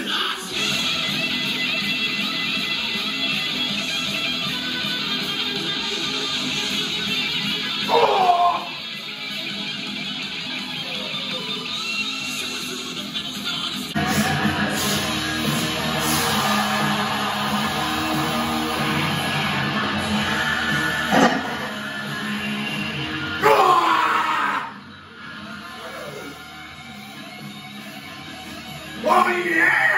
with us. Oh yeah!